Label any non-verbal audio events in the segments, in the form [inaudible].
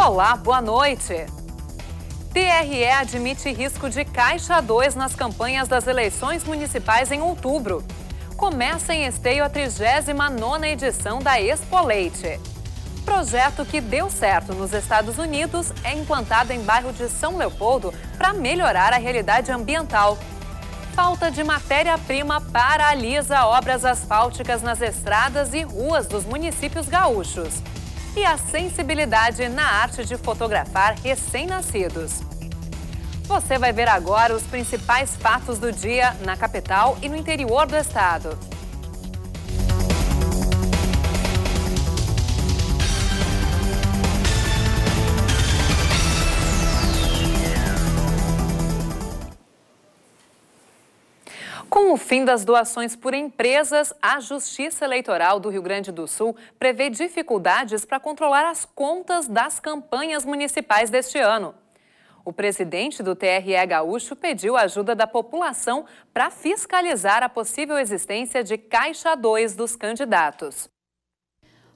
Olá, boa noite. TRE admite risco de caixa 2 nas campanhas das eleições municipais em outubro. Começa em esteio a 39ª edição da Expo Leite. Projeto que deu certo nos Estados Unidos é implantado em bairro de São Leopoldo para melhorar a realidade ambiental. Falta de matéria-prima paralisa obras asfálticas nas estradas e ruas dos municípios gaúchos e a sensibilidade na arte de fotografar recém-nascidos. Você vai ver agora os principais fatos do dia na capital e no interior do estado. Com o fim das doações por empresas, a Justiça Eleitoral do Rio Grande do Sul prevê dificuldades para controlar as contas das campanhas municipais deste ano. O presidente do TRE Gaúcho pediu ajuda da população para fiscalizar a possível existência de caixa 2 dos candidatos.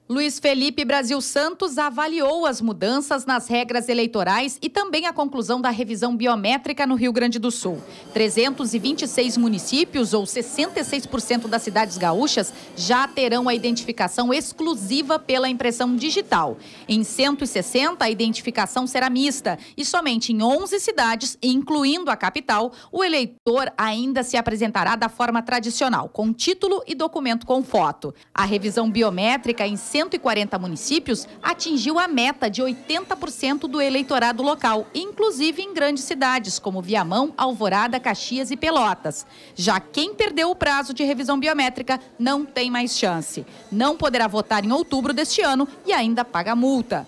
Luiz Felipe Brasil Santos avaliou as mudanças nas regras eleitorais e também a conclusão da revisão biométrica no Rio Grande do Sul. 326 municípios, ou 66% das cidades gaúchas, já terão a identificação exclusiva pela impressão digital. Em 160, a identificação será mista e somente em 11 cidades, incluindo a capital, o eleitor ainda se apresentará da forma tradicional, com título e documento com foto. A revisão biométrica em 140 municípios, atingiu a meta de 80% do eleitorado local, inclusive em grandes cidades como Viamão, Alvorada, Caxias e Pelotas. Já quem perdeu o prazo de revisão biométrica não tem mais chance. Não poderá votar em outubro deste ano e ainda paga multa.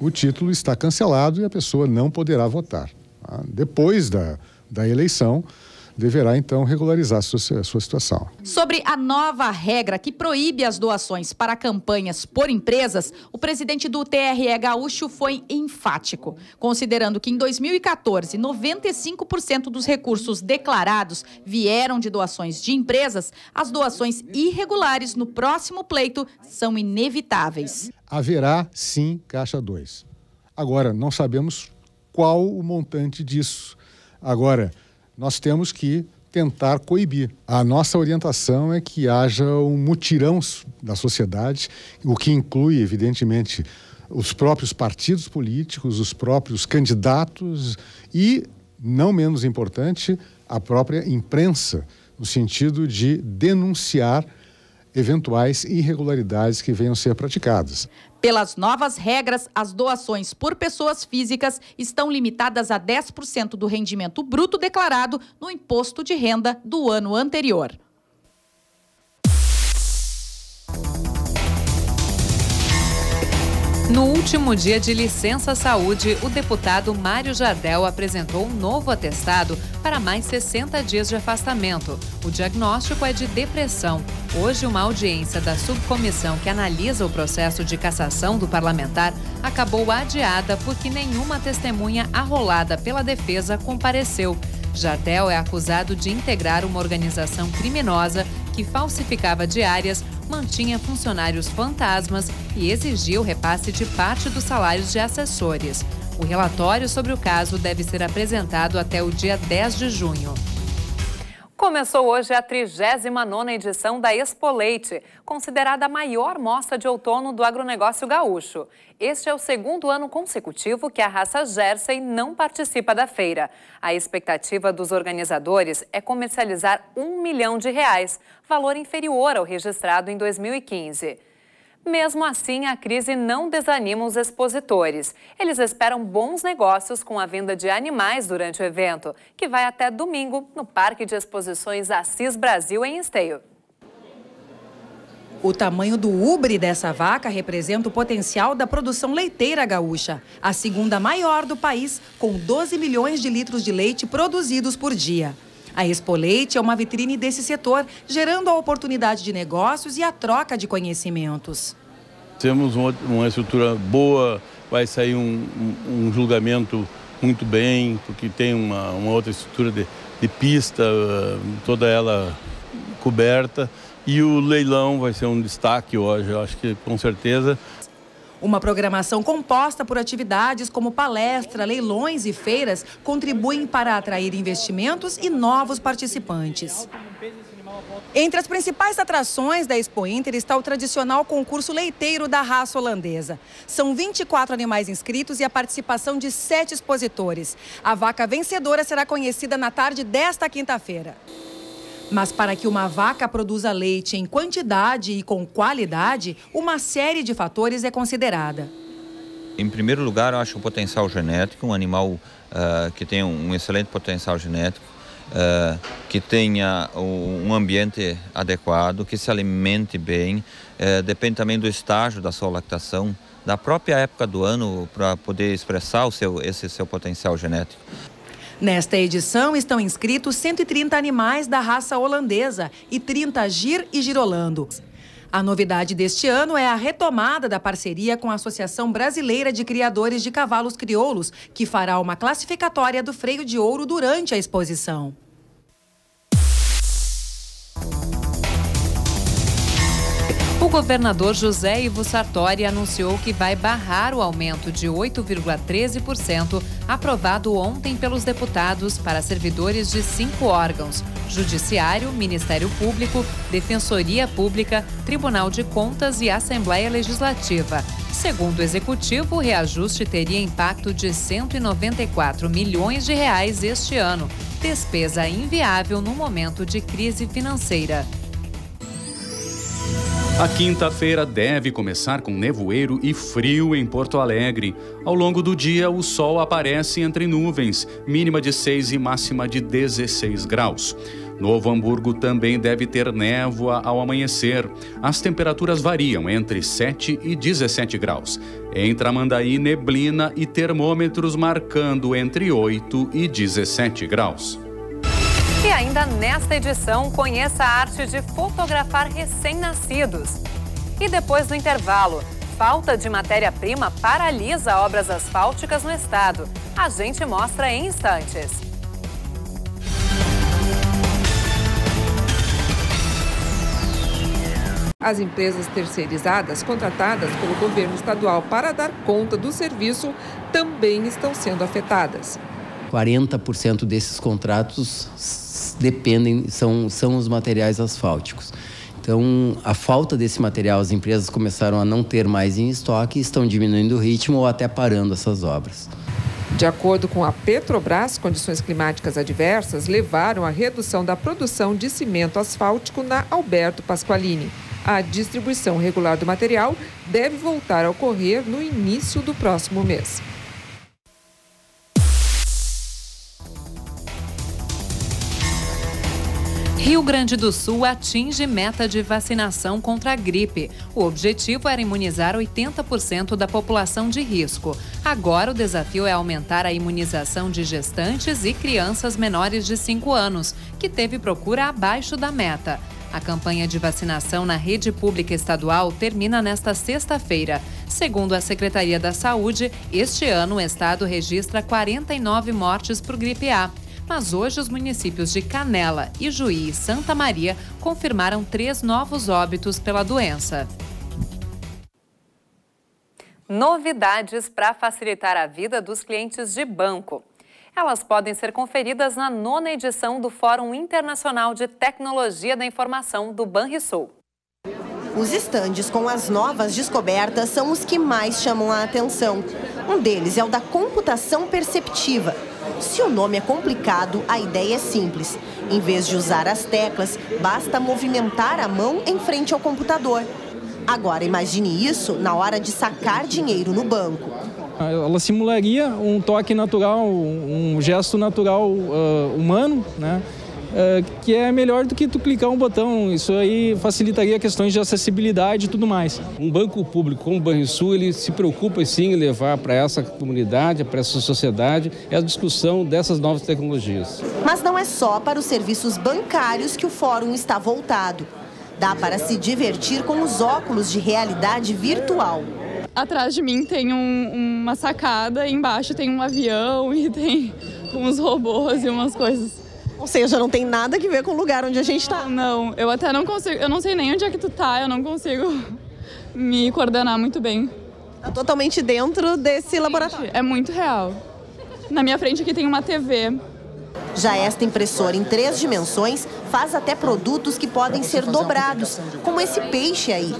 O título está cancelado e a pessoa não poderá votar. Tá? Depois da, da eleição, deverá então regularizar a sua, a sua situação. Sobre a nova regra que proíbe as doações para campanhas por empresas, o presidente do TRE Gaúcho foi enfático, considerando que em 2014, 95% dos recursos declarados vieram de doações de empresas, as doações irregulares no próximo pleito são inevitáveis. Haverá sim Caixa 2. Agora, não sabemos qual o montante disso. Agora, nós temos que tentar coibir. A nossa orientação é que haja um mutirão da sociedade, o que inclui, evidentemente, os próprios partidos políticos, os próprios candidatos e, não menos importante, a própria imprensa, no sentido de denunciar eventuais irregularidades que venham a ser praticadas. Pelas novas regras, as doações por pessoas físicas estão limitadas a 10% do rendimento bruto declarado no imposto de renda do ano anterior. No último dia de licença saúde, o deputado Mário Jardel apresentou um novo atestado para mais 60 dias de afastamento. O diagnóstico é de depressão. Hoje, uma audiência da subcomissão que analisa o processo de cassação do parlamentar acabou adiada porque nenhuma testemunha arrolada pela defesa compareceu. Jardel é acusado de integrar uma organização criminosa que falsificava diárias, mantinha funcionários fantasmas e exigia o repasse de parte dos salários de assessores. O relatório sobre o caso deve ser apresentado até o dia 10 de junho. Começou hoje a 39ª edição da Expo Leite, considerada a maior mostra de outono do agronegócio gaúcho. Este é o segundo ano consecutivo que a raça Jersey não participa da feira. A expectativa dos organizadores é comercializar um milhão de reais, valor inferior ao registrado em 2015. Mesmo assim, a crise não desanima os expositores. Eles esperam bons negócios com a venda de animais durante o evento, que vai até domingo no Parque de Exposições Assis Brasil, em Esteio. O tamanho do ubre dessa vaca representa o potencial da produção leiteira gaúcha, a segunda maior do país, com 12 milhões de litros de leite produzidos por dia. A Expo Leite é uma vitrine desse setor, gerando a oportunidade de negócios e a troca de conhecimentos. Temos uma, estrutura boa, vai sair um, um, julgamento muito bem, porque tem uma, uma outra estrutura de, de pista, toda ela coberta. E o leilão vai ser um destaque hoje, eu acho que com certeza. Uma programação composta por atividades como palestra, leilões e feiras contribuem para atrair investimentos e novos participantes. Entre as principais atrações da Expo Inter está o tradicional concurso leiteiro da raça holandesa. São 24 animais inscritos e a participação de sete expositores. A vaca vencedora será conhecida na tarde desta quinta-feira. Mas para que uma vaca produza leite em quantidade e com qualidade, uma série de fatores é considerada. Em primeiro lugar, eu acho o potencial genético, um animal uh, que tem um excelente potencial genético, uh, que tenha um ambiente adequado, que se alimente bem, uh, depende também do estágio da sua lactação, da própria época do ano para poder expressar o seu, esse seu potencial genético. Nesta edição estão inscritos 130 animais da raça holandesa e 30 gir e girolando. A novidade deste ano é a retomada da parceria com a Associação Brasileira de Criadores de Cavalos Crioulos, que fará uma classificatória do freio de ouro durante a exposição. O governador José Ivo Sartori anunciou que vai barrar o aumento de 8,13% aprovado ontem pelos deputados para servidores de cinco órgãos: Judiciário, Ministério Público, Defensoria Pública, Tribunal de Contas e Assembleia Legislativa. Segundo o executivo, o reajuste teria impacto de 194 milhões de reais este ano, despesa inviável no momento de crise financeira. A quinta-feira deve começar com nevoeiro e frio em Porto Alegre. Ao longo do dia, o sol aparece entre nuvens, mínima de 6 e máxima de 16 graus. Novo Hamburgo também deve ter névoa ao amanhecer. As temperaturas variam entre 7 e 17 graus. Em Tramandaí, neblina e termômetros marcando entre 8 e 17 graus. E ainda nesta edição, conheça a arte de fotografar recém-nascidos. E depois do intervalo, falta de matéria-prima paralisa obras asfálticas no estado. A gente mostra em instantes. As empresas terceirizadas contratadas pelo governo estadual para dar conta do serviço também estão sendo afetadas. 40% desses contratos dependem, são, são os materiais asfálticos. Então, a falta desse material, as empresas começaram a não ter mais em estoque e estão diminuindo o ritmo ou até parando essas obras. De acordo com a Petrobras, condições climáticas adversas levaram à redução da produção de cimento asfáltico na Alberto Pasqualini. A distribuição regular do material deve voltar a ocorrer no início do próximo mês. Rio Grande do Sul atinge meta de vacinação contra a gripe. O objetivo era imunizar 80% da população de risco. Agora, o desafio é aumentar a imunização de gestantes e crianças menores de 5 anos, que teve procura abaixo da meta. A campanha de vacinação na rede pública estadual termina nesta sexta-feira. Segundo a Secretaria da Saúde, este ano o estado registra 49 mortes por gripe A mas hoje os municípios de Canela, Ijuí e Santa Maria confirmaram três novos óbitos pela doença. Novidades para facilitar a vida dos clientes de banco. Elas podem ser conferidas na nona edição do Fórum Internacional de Tecnologia da Informação do Banrisul. Os estandes com as novas descobertas são os que mais chamam a atenção. Um deles é o da computação perceptiva se o nome é complicado, a ideia é simples. Em vez de usar as teclas, basta movimentar a mão em frente ao computador. Agora imagine isso na hora de sacar dinheiro no banco. Ela simularia um toque natural, um gesto natural uh, humano, né? Uh, que é melhor do que tu clicar um botão. Isso aí facilitaria questões de acessibilidade e tudo mais. Um banco público como o Banrisul, ele se preocupa sim em levar para essa comunidade, para essa sociedade, a discussão dessas novas tecnologias. Mas não é só para os serviços bancários que o fórum está voltado. Dá para se divertir com os óculos de realidade virtual. Atrás de mim tem um, uma sacada, embaixo tem um avião [laughs] e tem uns robôs e umas coisas Ou seja, não tem nada que ver com o lugar onde a gente está. Não, eu até não consigo, eu não sei nem onde é que tu tá, eu não consigo me coordenar muito bem. Tá totalmente dentro desse laboratório. É muito real. Na minha frente aqui tem uma TV. Já esta impressora em três dimensões faz até produtos que podem ser dobrados, como esse peixe aí.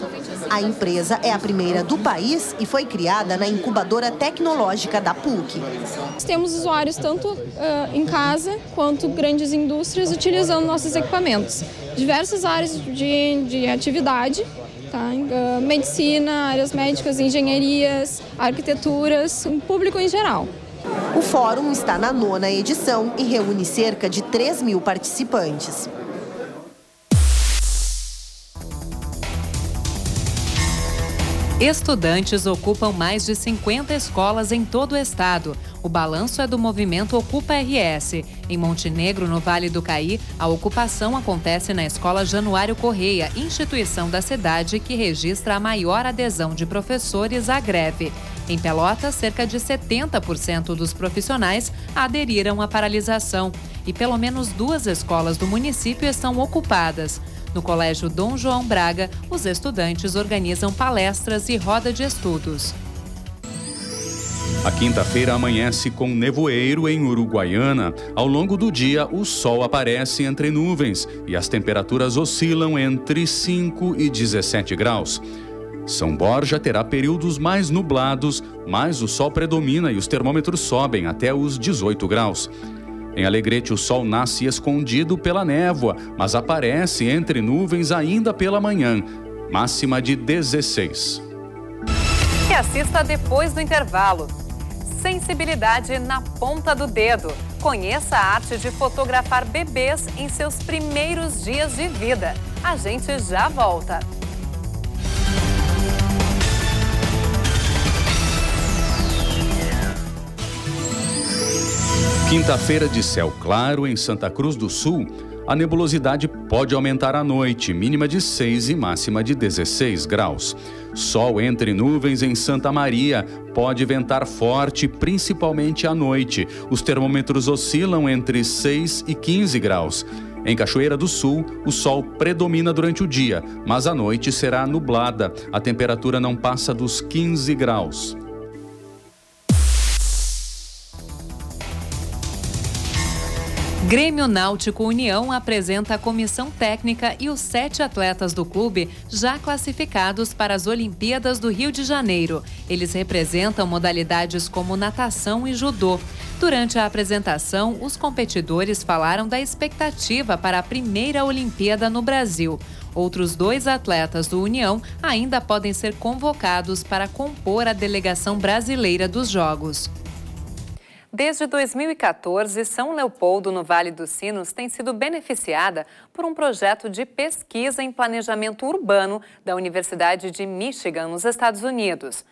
A empresa é a primeira do país e foi criada na incubadora tecnológica da PUC. Temos usuários tanto uh, em casa quanto grandes indústrias utilizando nossos equipamentos. Diversas áreas de, de atividade, tá? Uh, medicina, áreas médicas, engenharias, arquiteturas, um público em geral. O fórum está na nona edição e reúne cerca de 3 mil participantes. Estudantes ocupam mais de 50 escolas em todo o estado. O balanço é do movimento Ocupa RS. Em Montenegro, no Vale do Caí, a ocupação acontece na Escola Januário Correia, instituição da cidade que registra a maior adesão de professores à greve. Em Pelotas, cerca de 70% dos profissionais aderiram à paralisação e pelo menos duas escolas do município estão ocupadas. No Colégio Dom João Braga, os estudantes organizam palestras e roda de estudos. A quinta-feira amanhece com nevoeiro em Uruguaiana. Ao longo do dia, o sol aparece entre nuvens e as temperaturas oscilam entre 5 e 17 graus. São Borja terá períodos mais nublados, mas o sol predomina e os termômetros sobem até os 18 graus. Em Alegrete, o sol nasce escondido pela névoa, mas aparece entre nuvens ainda pela manhã. Máxima de 16. E assista depois do intervalo. Sensibilidade na ponta do dedo. Conheça a arte de fotografar bebês em seus primeiros dias de vida. A gente já volta. Quinta-feira de céu claro em Santa Cruz do Sul. A nebulosidade pode aumentar à noite, mínima de 6 e máxima de 16 graus. Sol entre nuvens em Santa Maria, pode ventar forte, principalmente à noite. Os termômetros oscilam entre 6 e 15 graus. Em Cachoeira do Sul, o sol predomina durante o dia, mas à noite será nublada. A temperatura não passa dos 15 graus. Grêmio Náutico União apresenta a comissão técnica e os sete atletas do clube já classificados para as Olimpíadas do Rio de Janeiro. Eles representam modalidades como natação e judô. Durante a apresentação, os competidores falaram da expectativa para a primeira Olimpíada no Brasil. Outros dois atletas do União ainda podem ser convocados para compor a delegação brasileira dos Jogos. Desde 2014, São Leopoldo, no Vale dos Sinos, tem sido beneficiada por um projeto de pesquisa em planejamento urbano da Universidade de Michigan, nos Estados Unidos.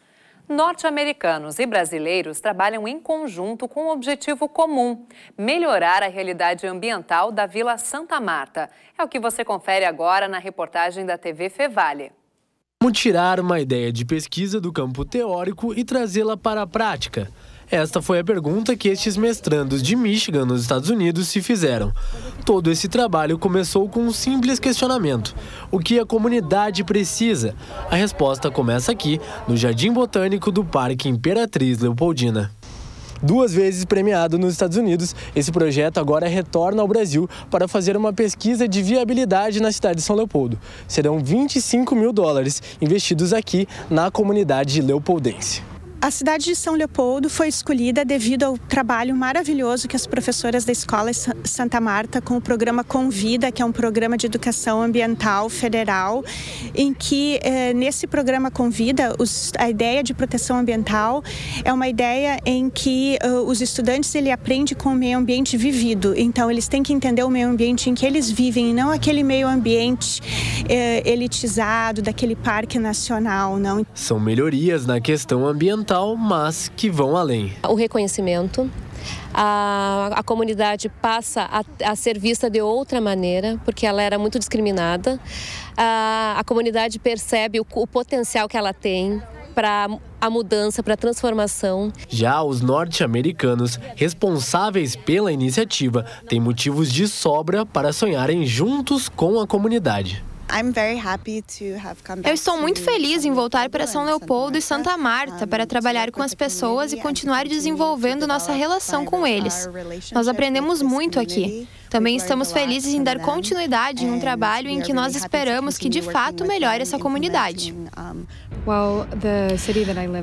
Norte-americanos e brasileiros trabalham em conjunto com um objetivo comum: melhorar a realidade ambiental da Vila Santa Marta. É o que você confere agora na reportagem da TV Fevale. Como tirar uma ideia de pesquisa do campo teórico e trazê-la para a prática? Esta foi a pergunta que estes mestrandos de Michigan, nos Estados Unidos, se fizeram. Todo esse trabalho começou com um simples questionamento: o que a comunidade precisa? A resposta começa aqui, no Jardim Botânico do Parque Imperatriz Leopoldina. Duas vezes premiado nos Estados Unidos, esse projeto agora retorna ao Brasil para fazer uma pesquisa de viabilidade na cidade de São Leopoldo. Serão 25 mil dólares investidos aqui na comunidade leopoldense. A cidade de São Leopoldo foi escolhida devido ao trabalho maravilhoso que as professoras da Escola Santa Marta, com o programa Convida, que é um programa de educação ambiental federal, em que eh, nesse programa Convida, os, a ideia de proteção ambiental é uma ideia em que uh, os estudantes ele aprende com o meio ambiente vivido. Então eles têm que entender o meio ambiente em que eles vivem, e não aquele meio ambiente eh, elitizado daquele parque nacional, não. São melhorias na questão ambiental mas que vão além. O reconhecimento, a, a, comunidade passa a, a, ser vista de outra maneira, porque ela era muito discriminada. A, a comunidade percebe o, o, potencial que ela tem para a mudança, para a transformação. Já os norte-americanos, responsáveis pela iniciativa, têm motivos de sobra para sonharem juntos com a comunidade. Eu estou muito feliz em voltar para São Leopoldo e Santa Marta para trabalhar com as pessoas e continuar desenvolvendo nossa relação com eles. Nós aprendemos muito aqui. Também estamos felizes em dar continuidade em um trabalho em que nós esperamos que de fato melhore essa comunidade.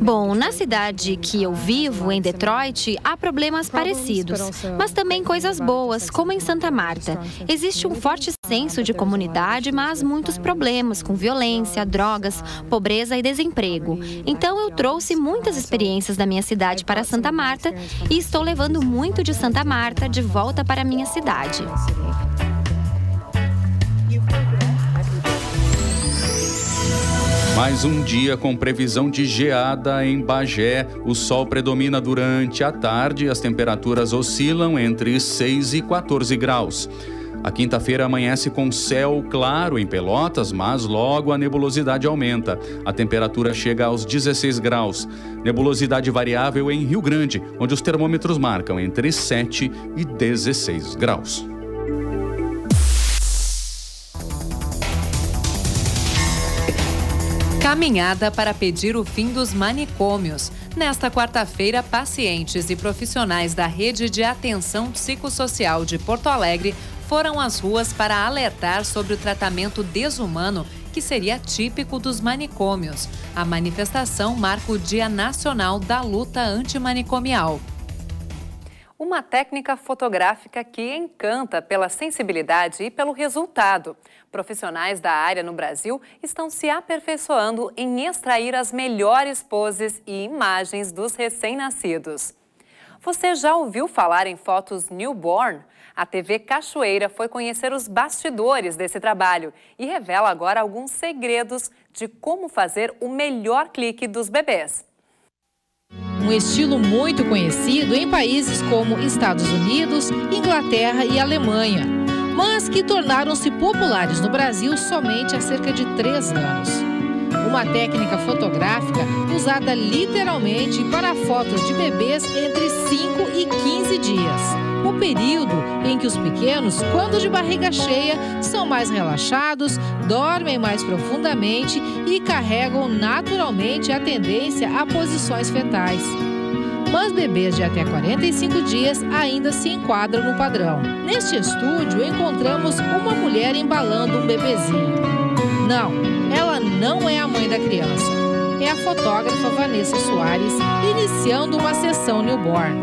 Bom, na cidade que eu vivo, em Detroit, há problemas parecidos, mas também coisas boas, como em Santa Marta. Existe um forte senso de comunidade, mas muitos problemas com violência, drogas, pobreza e desemprego. Então eu trouxe muitas experiências da minha cidade para Santa Marta e estou levando muito de Santa Marta de volta para a minha cidade. Mais um dia com previsão de geada em Bagé. O sol predomina durante a tarde e as temperaturas oscilam entre 6 e 14 graus. A quinta-feira amanhece com céu claro em Pelotas, mas logo a nebulosidade aumenta. A temperatura chega aos 16 graus. Nebulosidade variável em Rio Grande, onde os termômetros marcam entre 7 e 16 graus. Caminhada para pedir o fim dos manicômios. Nesta quarta-feira, pacientes e profissionais da Rede de Atenção Psicossocial de Porto Alegre foram às ruas para alertar sobre o tratamento desumano que seria típico dos manicômios. A manifestação marca o Dia Nacional da Luta Antimanicomial. Uma técnica fotográfica que encanta pela sensibilidade e pelo resultado. Profissionais da área no Brasil estão se aperfeiçoando em extrair as melhores poses e imagens dos recém-nascidos. Você já ouviu falar em fotos newborn? A TV Cachoeira foi conhecer os bastidores desse trabalho e revela agora alguns segredos de como fazer o melhor clique dos bebês. Um estilo muito conhecido em países como Estados Unidos, Inglaterra e Alemanha mas que tornaram-se populares no Brasil somente há cerca de três anos. Uma técnica fotográfica usada literalmente para fotos de bebês entre 5 e 15 dias. O período em que os pequenos, quando de barriga cheia, são mais relaxados, dormem mais profundamente e carregam naturalmente a tendência a posições fetais mas bebês de até 45 dias ainda se enquadram no padrão. Neste estúdio, encontramos uma mulher embalando um bebezinho. Não, ela não é a mãe da criança. É a fotógrafa Vanessa Soares, iniciando uma sessão newborn.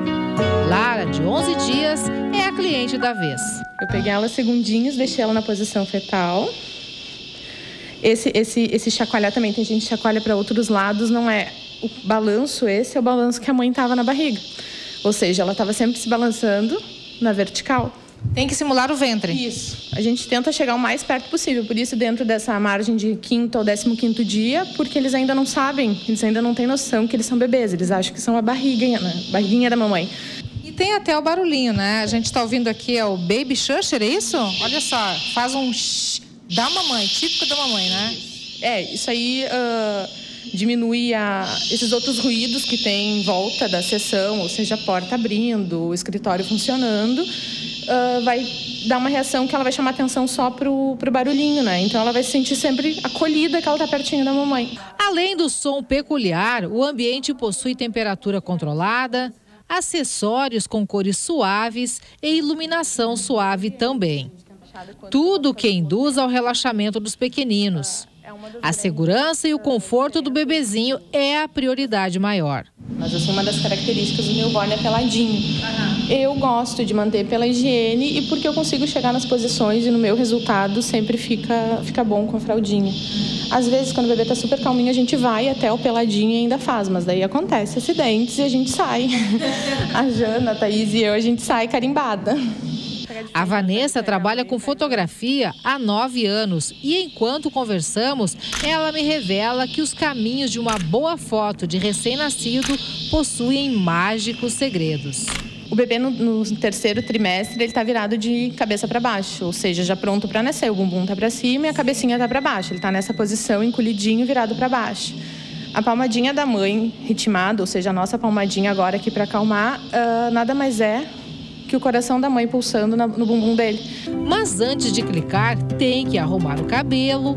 Lara, de 11 dias, é a cliente da vez. Eu peguei ela segundinhos, deixei ela na posição fetal. Esse, esse, esse chacoalhar também, tem gente que chacoalha para outros lados, não é o balanço esse é o balanço que a mãe estava na barriga. Ou seja, ela estava sempre se balançando na vertical. Tem que simular o ventre. Isso. A gente tenta chegar o mais perto possível. Por isso, dentro dessa margem de quinto ou décimo quinto dia, porque eles ainda não sabem, eles ainda não têm noção que eles são bebês. Eles acham que são a barriguinha, né? barriguinha da mamãe. E tem até o barulhinho, né? A gente está ouvindo aqui é o baby shusher, é isso? Olha só, faz um shh da mamãe, típico da mamãe, né? É, isso aí... Uh diminuir a, esses outros ruídos que tem em volta da sessão, ou seja, a porta abrindo, o escritório funcionando, uh, vai dar uma reação que ela vai chamar atenção só para o barulhinho, né? Então ela vai se sentir sempre acolhida que ela está pertinho da mamãe. Além do som peculiar, o ambiente possui temperatura controlada, acessórios com cores suaves e iluminação suave também. Tudo que induz ao relaxamento dos pequeninos. A segurança e o conforto do bebezinho é a prioridade maior. Mas assim, uma das características do newborn é peladinho. Eu gosto de manter pela higiene e porque eu consigo chegar nas posições e no meu resultado sempre fica, fica bom com a fraldinha. Às vezes, quando o bebê está super calminho, a gente vai até o peladinho e ainda faz, mas daí acontece acidentes e a gente sai. [laughs] a Jana, a Thaís e eu, a gente sai carimbada. A Vanessa trabalha com fotografia há nove anos e, enquanto conversamos, ela me revela que os caminhos de uma boa foto de recém-nascido possuem mágicos segredos. O bebê no, no terceiro trimestre ele está virado de cabeça para baixo, ou seja, já pronto para nascer. O bumbum está para cima e a cabecinha está para baixo. Ele está nessa posição encolhidinho, virado para baixo. A palmadinha da mãe ritmada, ou seja, a nossa palmadinha agora aqui para acalmar, uh, nada mais é que o coração da mãe pulsando no bumbum dele. Mas antes de clicar, tem que arrumar o cabelo,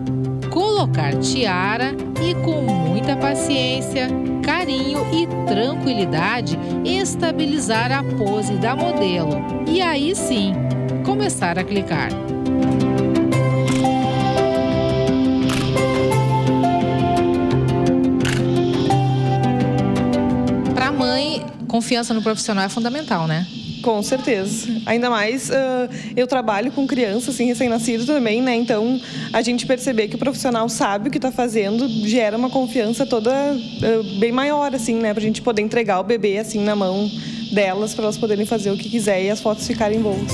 colocar tiara e, com muita paciência, carinho e tranquilidade, estabilizar a pose da modelo. E aí sim, começar a clicar. Para a mãe, confiança no profissional é fundamental, né? Com certeza. Ainda mais uh, eu trabalho com criança, assim, recém-nascido também, né? Então, a gente perceber que o profissional sabe o que está fazendo gera uma confiança toda uh, bem maior, assim, né? Pra gente poder entregar o bebê, assim, na mão delas, para elas poderem fazer o que quiser e as fotos ficarem boas.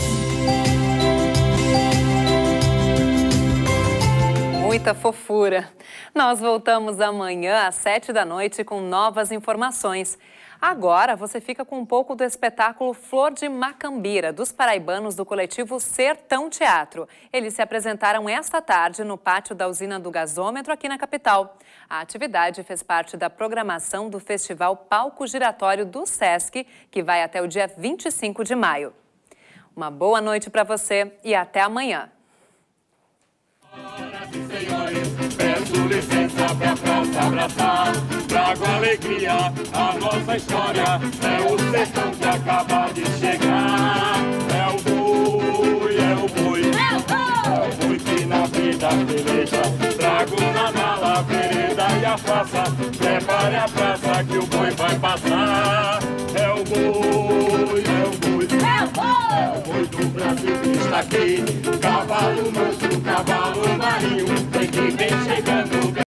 Muita fofura. Nós voltamos amanhã às sete da noite com novas informações. Agora você fica com um pouco do espetáculo Flor de Macambira, dos paraibanos do coletivo Sertão Teatro. Eles se apresentaram esta tarde no pátio da usina do gasômetro aqui na capital. A atividade fez parte da programação do Festival Palco Giratório do SESC, que vai até o dia 25 de maio. Uma boa noite para você e até amanhã. Licença pra praça abraçar. Trago alegria, a nossa história. É o sertão que acaba de chegar. É o boi, é o boi. É o boi, é que na vida peleja. Trago na mala a vereda e a praça. Prepare a praça que o boi vai passar. É o boi, é o boi. Boi do Brasil está aqui, cavalo manso, cavalo marinho, tem que vem chegando.